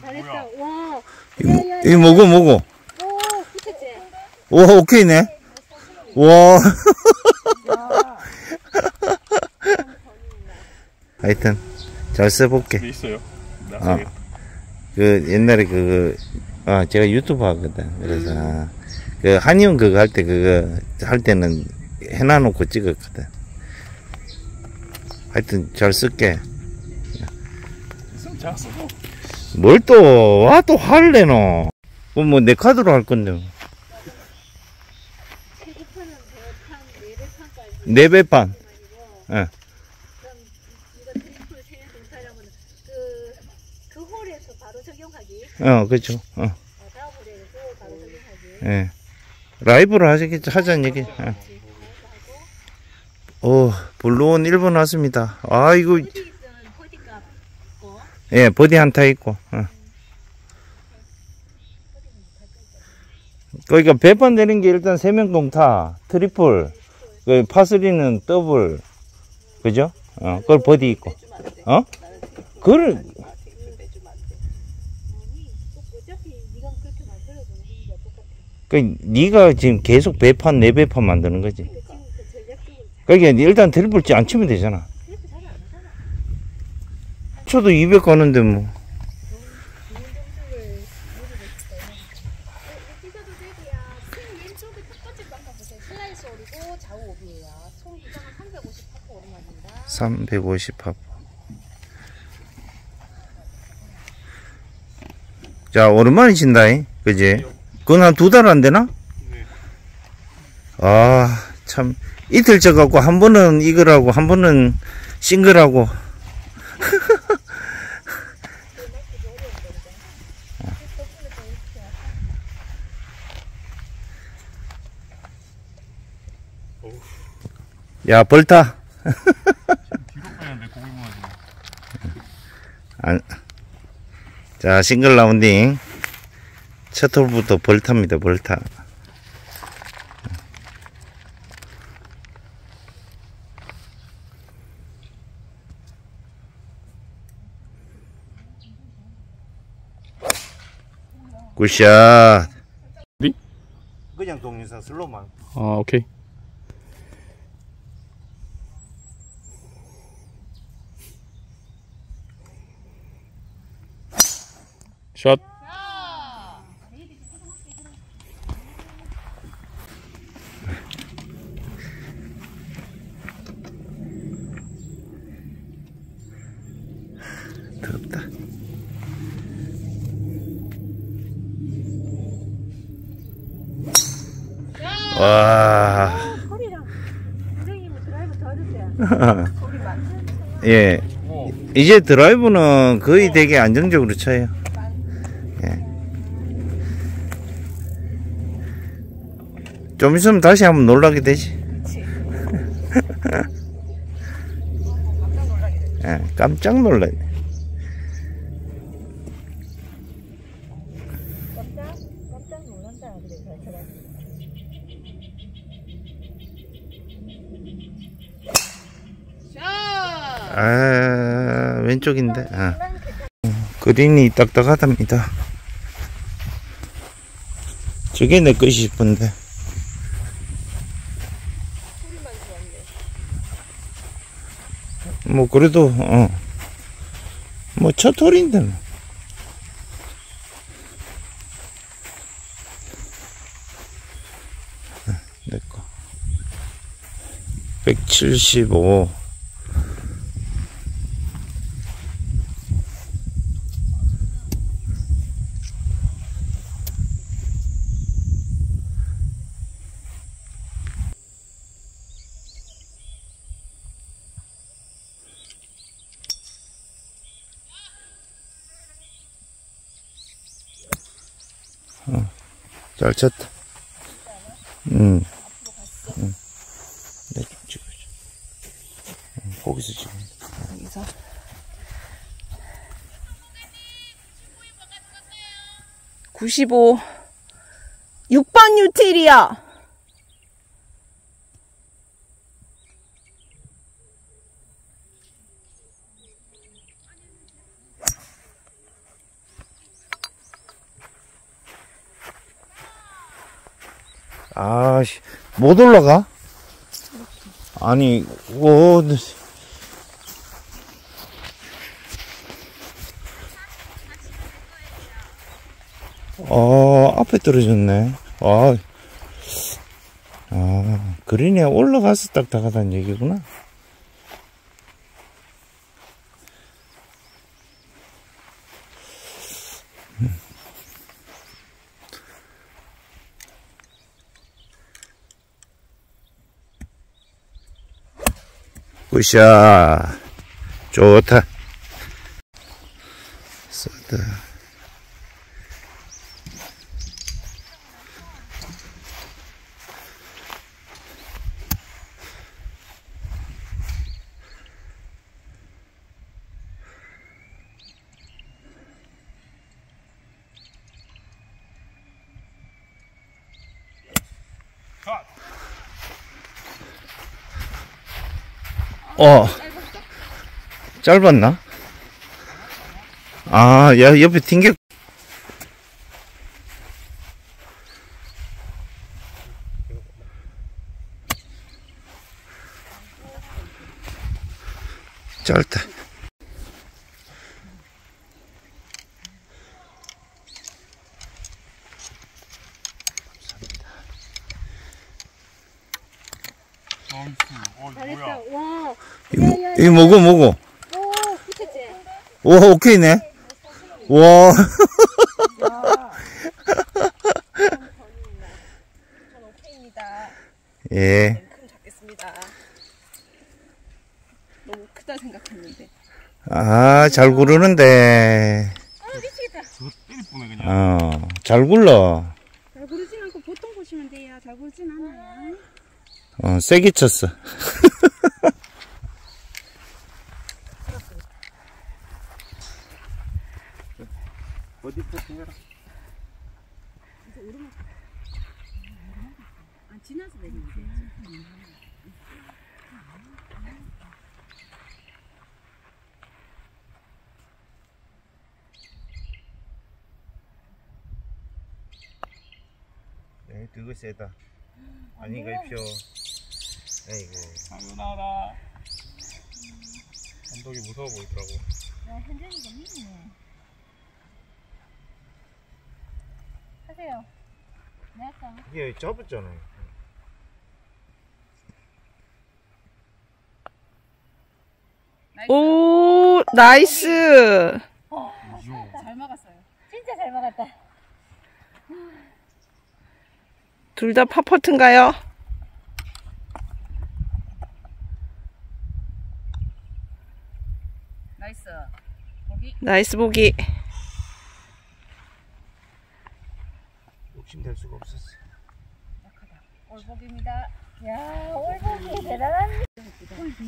잘했어. 와. 이거, 이거 뭐고, 뭐고? 오, 오케이네. 와. 하여튼, 잘 써볼게. 네, 있어요. 나중에. 그, 옛날에 그, 아, 제가 유튜브 하거든. 그래서, 그, 한의원 그거 할 때, 그거, 할 때는 해놔놓고 찍었거든. 하여튼, 잘 쓸게. 있으면 제가 쓰고. 뭘 또, 와, 또 할래, 너. 그럼 뭐, 내 카드로 할 건데. 뭐. 네. 예. 홀에서 바로 적용하기. 어, 그죠. 어. 예. 라이브로 하자겠지, 하자는 얘기. 예. 어, 블루원 1번 왔습니다. 아, 이거. 예, 버디 한타 있고. 어. 그러니까 배판 내는 게 일단 세명 동타, 트리플, 그 par three는 더블, 그죠? 어, 그걸 버디 있고. 어? 그걸. 그, 네가 지금 계속 배판, 네 배판 만드는 거지. 그 그러니까 일단 트리플 안 치면 되잖아. 쳐도 200 가는데 뭐. 좋은 점수를 노리고 있어요. 뛰셔도 되고요. 핀 왼쪽에 첫 번째 방향 보세요. 슬라이스 오리고 좌우 오비예요. 총 이상은 350 파포 오르막입니다. 350 합. 자, 오랜만에 친다잉. 그지? 그건 한 두 달 안 되나? 네. 아, 참. 이틀 쳐갖고 한 번은 이거라고, 한 번은 싱글하고. 야, 벌타. 안. 자, 싱글 라운딩. 첫 홀부터 벌타입니다, 벌타. 굿샷. 어디? 그냥 동영상 슬로만. 아, 오케이. 샷. 더럽다. 와. 예. 오. 이제 드라이브는 거의 되게 안정적으로 쳐요. 좀 있으면 다시 한번 놀라게 되지. 예, 깜짝 놀라요. 깜짝 깜짝 놀란다 제가 아, 왼쪽인데. 아. 그린이 딱딱하답니다. 저게 내 것이 싶은데. 뭐, 그래도, 어. 뭐, 첫 홀인데, 뭐. 아, 내 거. 175. 잘 쳤다. 응. 응. 네, 좀 찍어줘. 응, 거기서 찍어. 여기서 95 6번 유틸이요. 아, 씨, 못 올라가? 아니, 오, 네. 어, 앞에 떨어졌네. 아, 아, 그린에 올라가서 딱딱하다는 얘기구나. 굿샷. 좋다. 쏘다. 어. 짧았나? 아, 야, 옆에 튕겨. 짧다. Nice. 어, 잘했다. 뭐야. 와. 이거 뭐고, 뭐고? 오, 오케이네. 와. 예. 큰 잡겠습니다. 너무 크다 생각했는데. 아, 잘 구르는데. 아, 미치겠다. 어, 잘 굴러. 잘 고르진 않고 보통 보시면 돼요. 잘 고르진 않아요. 어, 세게 쳤어. 어디 포트 해라. 아, 지나서 내리면 돼. 네, 그거 세다. 아니, 이거 표. 아이고. 아유, 나라. 감독이 무서워 보이더라고. 야, 현정이가 믿네. 하세요. 네, 할까? 이게 잡았잖아요. 오, 나이스. 잘 막았어요. 진짜 잘 막았다. 둘 다 파퍼트인가요? Nice. 거기. Nice 보기. 욕심낼 수가 없었어. all 보기입니다. 야, all 보기 대단한.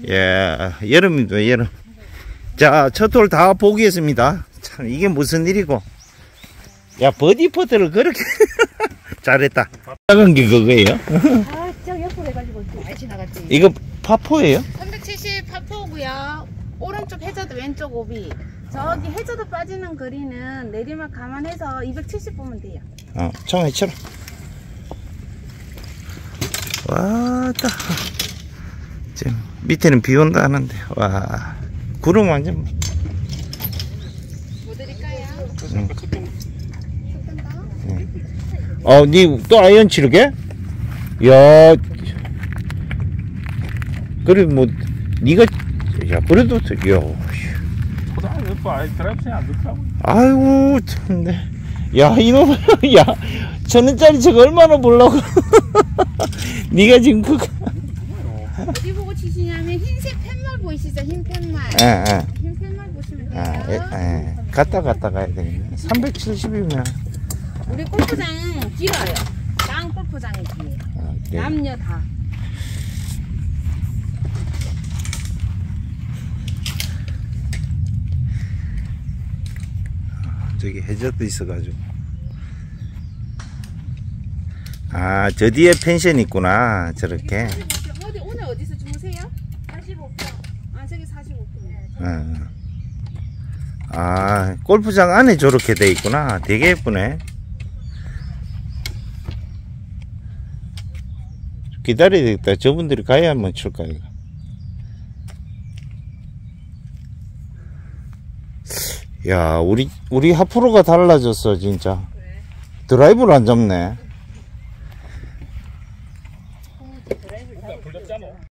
예, 여름입니다, 여름. 자, 첫 홀 다 포기했습니다. 참, 이게 무슨 일이고. 야, 버디 퍼트를 그렇게 잘했다. 작은 게 그거예요? 아, 저 옆으로 해가지고 많이 지나갔지. 이거 파포예요? 370 파포고요. 오른쪽 해저드 왼쪽 오비. 저기 해저드 빠지는 거리는 내리막 감안해서 270 보면 돼요. 어, 청해 쳐라. 왔다. 지금 밑에는 비 온다 하는데, 와. 구름 완전. 뭐 드릴까요? 어, 니 또 아이언 치르게? 야. 그래, 뭐, 니가, 야, 그래도, 야. 아이. 아이고, 참네. 야, 이놈, 야, 천 원짜리 저거 얼마나 보려고. 니가 지금 그거. 어디 보고 치시냐면 흰색 팻말 보이시죠? 흰 팻말. 예, 예. 흰 팻말 보시면 돼요. 아, 예, 예. 갔다 갔다 가야 되겠네. 370이면. 우리 골프장 길어요. 땅 골프장이 길어요. 아, 네. 남녀 다. 저기 해저도 있어가지고. 아, 저 뒤에 펜션 있구나. 저렇게. 어디 오늘 어디서 주무세요? 45평. 아 저기 45평. 어. 아, 골프장 안에 저렇게 돼 있구나. 되게 예쁘네. 기다려야 되겠다. 저분들이 가야만 칠까, 이거. 야, 우리, 우리 하프로가 달라졌어, 진짜. 드라이브를 안 잡네.